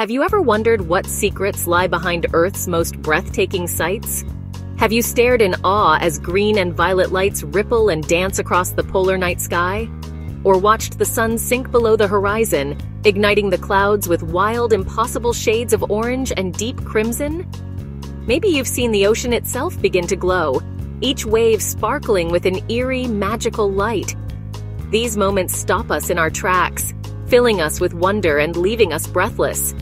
Have you ever wondered what secrets lie behind Earth's most breathtaking sights? Have you stared in awe as green and violet lights ripple and dance across the polar night sky? Or watched the sun sink below the horizon, igniting the clouds with wild, impossible shades of orange and deep crimson? Maybe you've seen the ocean itself begin to glow, each wave sparkling with an eerie, magical light. These moments stop us in our tracks, filling us with wonder and leaving us breathless.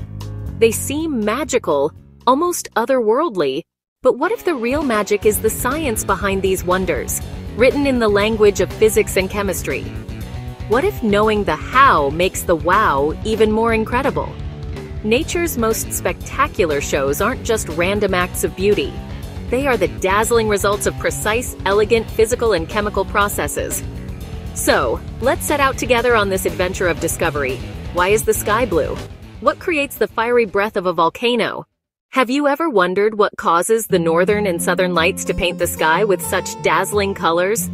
They seem magical, almost otherworldly, but what if the real magic is the science behind these wonders, written in the language of physics and chemistry? What if knowing the how makes the wow even more incredible? Nature's most spectacular shows aren't just random acts of beauty. They are the dazzling results of precise, elegant physical and chemical processes, so, let's set out together on this adventure of discovery. Why is the sky blue? What creates the fiery breath of a volcano? Have you ever wondered what causes the northern and southern lights to paint the sky with such dazzling colors?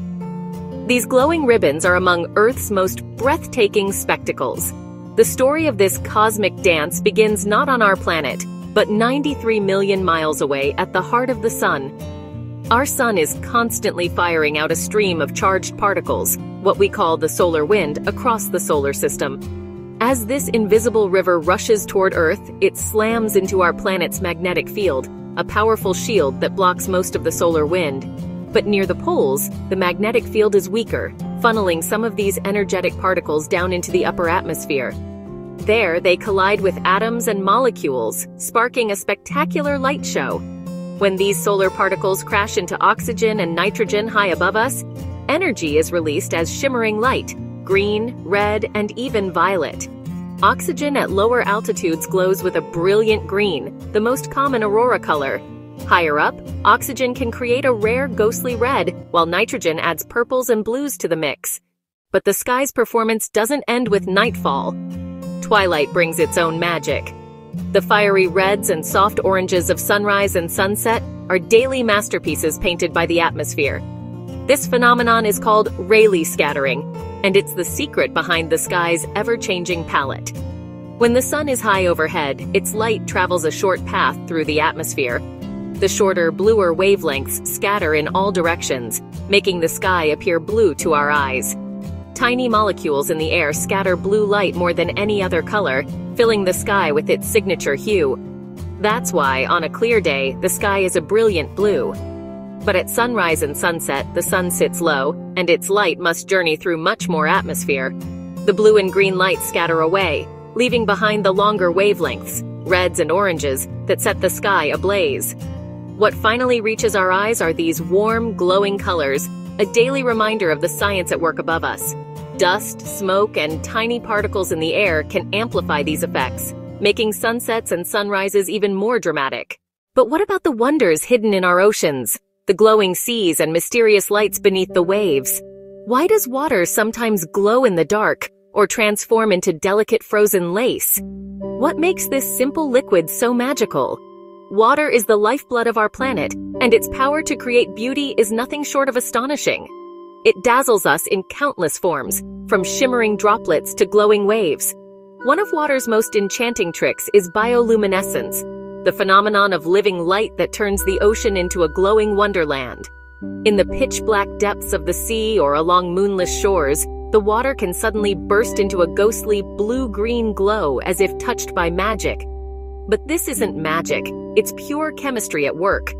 These glowing ribbons are among Earth's most breathtaking spectacles. The story of this cosmic dance begins not on our planet, but 93 million miles away at the heart of the sun, our sun is constantly firing out a stream of charged particles, what we call the solar wind, across the solar system. As this invisible river rushes toward Earth, it slams into our planet's magnetic field, a powerful shield that blocks most of the solar wind. But near the poles, the magnetic field is weaker, funneling some of these energetic particles down into the upper atmosphere. There, they collide with atoms and molecules, sparking a spectacular light show. When these solar particles crash into oxygen and nitrogen high above us, energy is released as shimmering light, green, red, and even violet. Oxygen at lower altitudes glows with a brilliant green, the most common aurora color. Higher up, oxygen can create a rare ghostly red, while nitrogen adds purples and blues to the mix. But the sky's performance doesn't end with nightfall. Twilight brings its own magic. The fiery reds and soft oranges of sunrise and sunset are daily masterpieces painted by the atmosphere. This phenomenon is called Rayleigh scattering, and it's the secret behind the sky's ever-changing palette. When the sun is high overhead, its light travels a short path through the atmosphere. The shorter, bluer wavelengths scatter in all directions, making the sky appear blue to our eyes. Tiny molecules in the air scatter blue light more than any other color, filling the sky with its signature hue. That's why, on a clear day, the sky is a brilliant blue. But at sunrise and sunset, the sun sits low, and its light must journey through much more atmosphere. The blue and green lights scatter away, leaving behind the longer wavelengths, reds and oranges, that set the sky ablaze. What finally reaches our eyes are these warm, glowing colors, a daily reminder of the science at work above us. Dust, smoke, and tiny particles in the air can amplify these effects, making sunsets and sunrises even more dramatic. But what about the wonders hidden in our oceans? The glowing seas and mysterious lights beneath the waves? Why does water sometimes glow in the dark or transform into delicate frozen lace? What makes this simple liquid so magical? Water is the lifeblood of our planet, and its power to create beauty is nothing short of astonishing. It dazzles us in countless forms, from shimmering droplets to glowing waves. One of water's most enchanting tricks is bioluminescence, the phenomenon of living light that turns the ocean into a glowing wonderland. In the pitch-black depths of the sea or along moonless shores, the water can suddenly burst into a ghostly blue-green glow as if touched by magic. But this isn't magic, it's pure chemistry at work.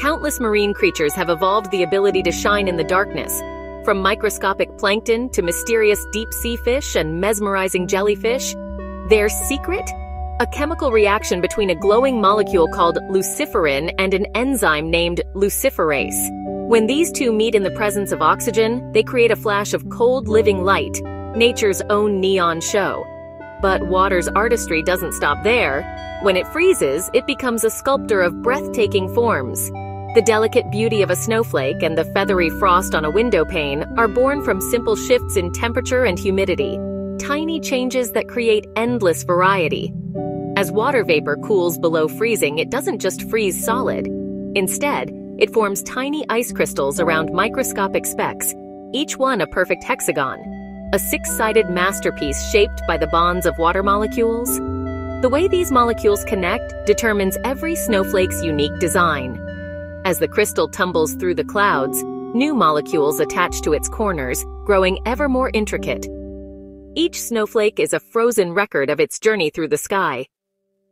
Countless marine creatures have evolved the ability to shine in the darkness, from microscopic plankton to mysterious deep sea fish and mesmerizing jellyfish, their secret? A chemical reaction between a glowing molecule called luciferin and an enzyme named luciferase. When these two meet in the presence of oxygen, they create a flash of cold living light, nature's own neon show. But water's artistry doesn't stop there. When it freezes, it becomes a sculptor of breathtaking forms. The delicate beauty of a snowflake and the feathery frost on a window pane are born from simple shifts in temperature and humidity, tiny changes that create endless variety. As water vapor cools below freezing, it doesn't just freeze solid. Instead, it forms tiny ice crystals around microscopic specks, each one a perfect hexagon, a six-sided masterpiece shaped by the bonds of water molecules. The way these molecules connect determines every snowflake's unique design. As the crystal tumbles through the clouds, new molecules attach to its corners, growing ever more intricate. Each snowflake is a frozen record of its journey through the sky.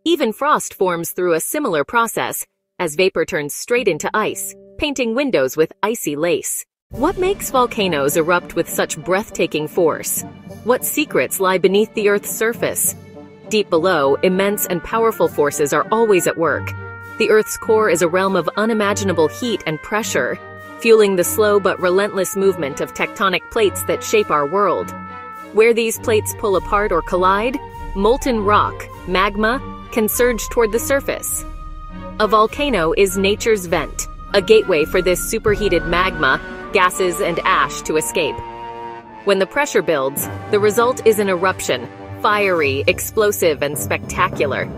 Even frost forms through a similar process, as vapor turns straight into ice, painting windows with icy lace. What makes volcanoes erupt with such breathtaking force? What secrets lie beneath the Earth's surface? Deep below, immense and powerful forces are always at work. The Earth's core is a realm of unimaginable heat and pressure, fueling the slow but relentless movement of tectonic plates that shape our world. Where these plates pull apart or collide, molten rock, magma, can surge toward the surface. A volcano is nature's vent, a gateway for this superheated magma, gases, and ash to escape. When the pressure builds, the result is an eruption, fiery, explosive, and spectacular.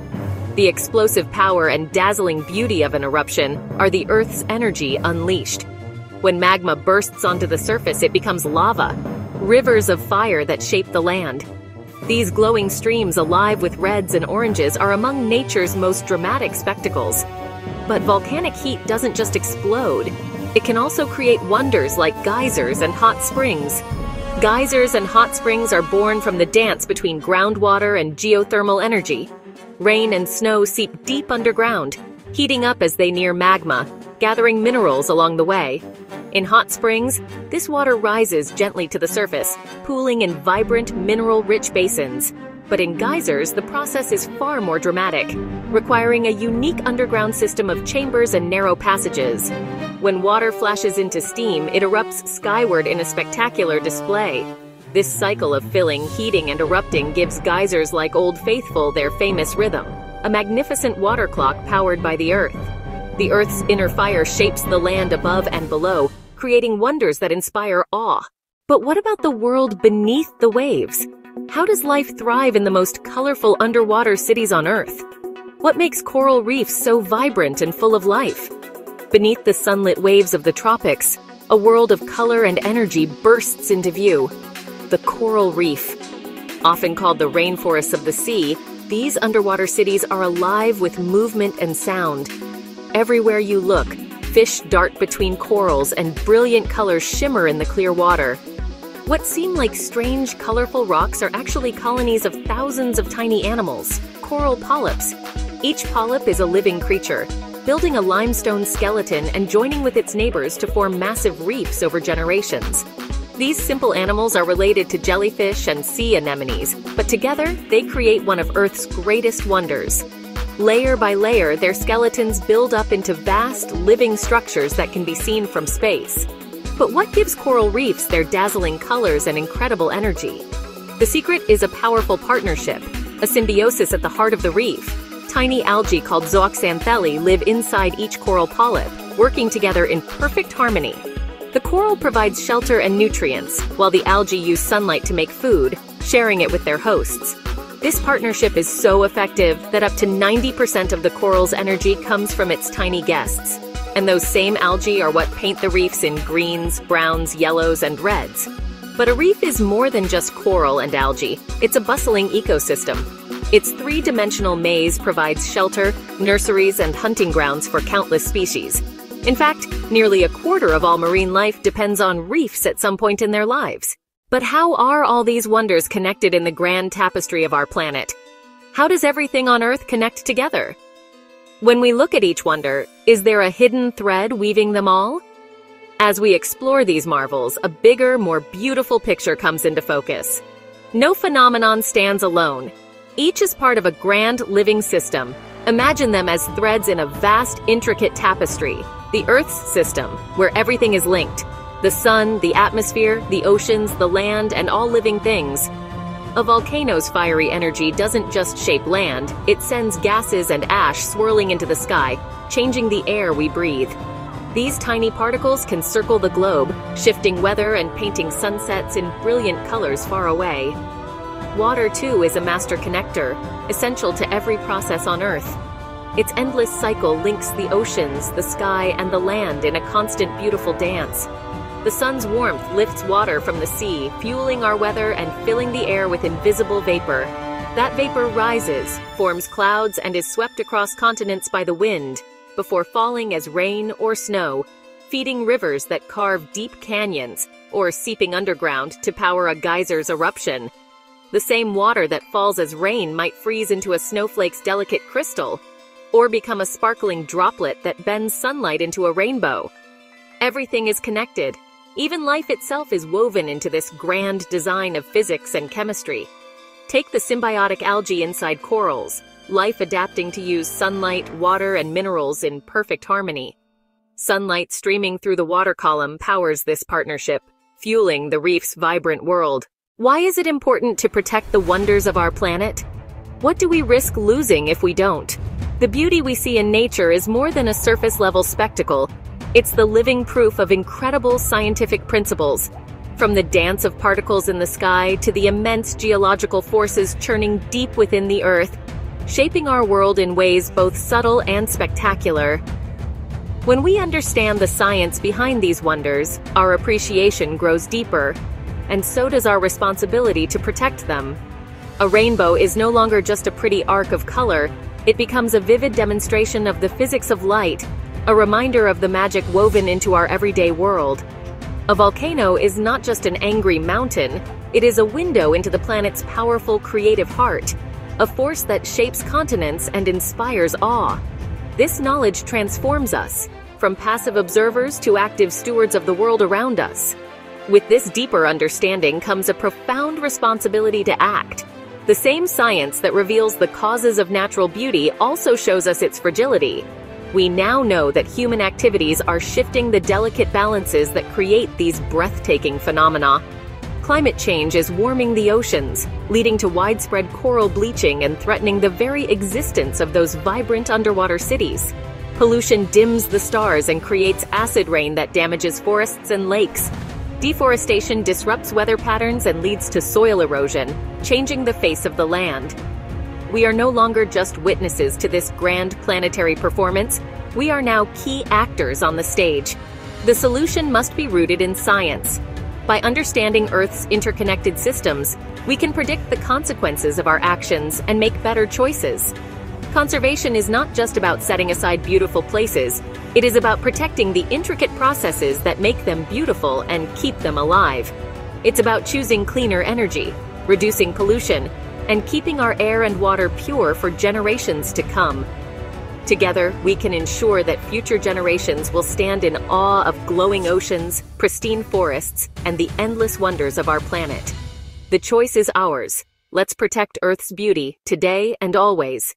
The explosive power and dazzling beauty of an eruption are the Earth's energy unleashed. When magma bursts onto the surface, it becomes lava, rivers of fire that shape the land. These glowing streams alive with reds and oranges are among nature's most dramatic spectacles. But volcanic heat doesn't just explode. It can also create wonders like geysers and hot springs. Geysers and hot springs are born from the dance between groundwater and geothermal energy. Rain and snow seep deep underground, heating up as they near magma, gathering minerals along the way. In hot springs, this water rises gently to the surface, pooling in vibrant, mineral-rich basins. But in geysers, the process is far more dramatic, requiring a unique underground system of chambers and narrow passages. When water flashes into steam, it erupts skyward in a spectacular display. This cycle of filling, heating, and erupting gives geysers like Old Faithful their famous rhythm, a magnificent water clock powered by the Earth. The Earth's inner fire shapes the land above and below, creating wonders that inspire awe. But what about the world beneath the waves? How does life thrive in the most colorful underwater cities on Earth? What makes coral reefs so vibrant and full of life? Beneath the sunlit waves of the tropics, a world of color and energy bursts into view. The coral reef. Often called the rainforests of the sea, these underwater cities are alive with movement and sound. Everywhere you look, Fish dart between corals and brilliant colors shimmer in the clear water. What seem like strange, colorful rocks are actually colonies of thousands of tiny animals, coral polyps. Each polyp is a living creature, building a limestone skeleton and joining with its neighbors to form massive reefs over generations. These simple animals are related to jellyfish and sea anemones, but together they create one of Earth's greatest wonders. Layer by layer, their skeletons build up into vast, living structures that can be seen from space. But what gives coral reefs their dazzling colors and incredible energy? The secret is a powerful partnership, a symbiosis at the heart of the reef. Tiny algae called zooxanthellae live inside each coral polyp, working together in perfect harmony. The coral provides shelter and nutrients, while the algae use sunlight to make food, sharing it with their hosts. This partnership is so effective that up to 90% of the coral's energy comes from its tiny guests. And those same algae are what paint the reefs in greens, browns, yellows, and reds. But a reef is more than just coral and algae. It's a bustling ecosystem. Its three-dimensional maze provides shelter, nurseries, and hunting grounds for countless species. In fact, nearly a quarter of all marine life depends on reefs at some point in their lives. But how are all these wonders connected in the grand tapestry of our planet? How does everything on Earth connect together? When we look at each wonder, is there a hidden thread weaving them all? As we explore these marvels, a bigger, more beautiful picture comes into focus. No phenomenon stands alone. Each is part of a grand living system. Imagine them as threads in a vast, intricate tapestry, the Earth's system, where everything is linked, the sun, the atmosphere, the oceans, the land, and all living things. A volcano's fiery energy doesn't just shape land, it sends gases and ash swirling into the sky, changing the air we breathe. These tiny particles can circle the globe, shifting weather and painting sunsets in brilliant colors far away. Water, too, is a master connector, essential to every process on Earth. Its endless cycle links the oceans, the sky, and the land in a constant beautiful dance. The sun's warmth lifts water from the sea, fueling our weather and filling the air with invisible vapor. That vapor rises, forms clouds, and is swept across continents by the wind, before falling as rain or snow, feeding rivers that carve deep canyons, or seeping underground to power a geyser's eruption. The same water that falls as rain might freeze into a snowflake's delicate crystal, or become a sparkling droplet that bends sunlight into a rainbow. Everything is connected. Even life itself is woven into this grand design of physics and chemistry. Take the symbiotic algae inside corals, life adapting to use sunlight, water, and minerals in perfect harmony. Sunlight streaming through the water column powers this partnership, fueling the reef's vibrant world. Why is it important to protect the wonders of our planet? What do we risk losing if we don't? The beauty we see in nature is more than a surface-level spectacle. It's the living proof of incredible scientific principles, from the dance of particles in the sky to the immense geological forces churning deep within the Earth, shaping our world in ways both subtle and spectacular. When we understand the science behind these wonders, our appreciation grows deeper and so does our responsibility to protect them. A rainbow is no longer just a pretty arc of color, it becomes a vivid demonstration of the physics of light, a reminder of the magic woven into our everyday world. A volcano is not just an angry mountain, it is a window into the planet's powerful creative heart, a force that shapes continents and inspires awe. This knowledge transforms us, from passive observers to active stewards of the world around us. With this deeper understanding comes a profound responsibility to act. The same science that reveals the causes of natural beauty also shows us its fragility. We now know that human activities are shifting the delicate balances that create these breathtaking phenomena. Climate change is warming the oceans, leading to widespread coral bleaching and threatening the very existence of those vibrant underwater cities. Pollution dims the stars and creates acid rain that damages forests and lakes, Deforestation disrupts weather patterns and leads to soil erosion, changing the face of the land. We are no longer just witnesses to this grand planetary performance, we are now key actors on the stage. The solution must be rooted in science. By understanding Earth's interconnected systems, we can predict the consequences of our actions and make better choices. Conservation is not just about setting aside beautiful places, it is about protecting the intricate processes that make them beautiful and keep them alive. It's about choosing cleaner energy, reducing pollution, and keeping our air and water pure for generations to come. Together, we can ensure that future generations will stand in awe of glowing oceans, pristine forests, and the endless wonders of our planet. The choice is ours. Let's protect Earth's beauty, today and always.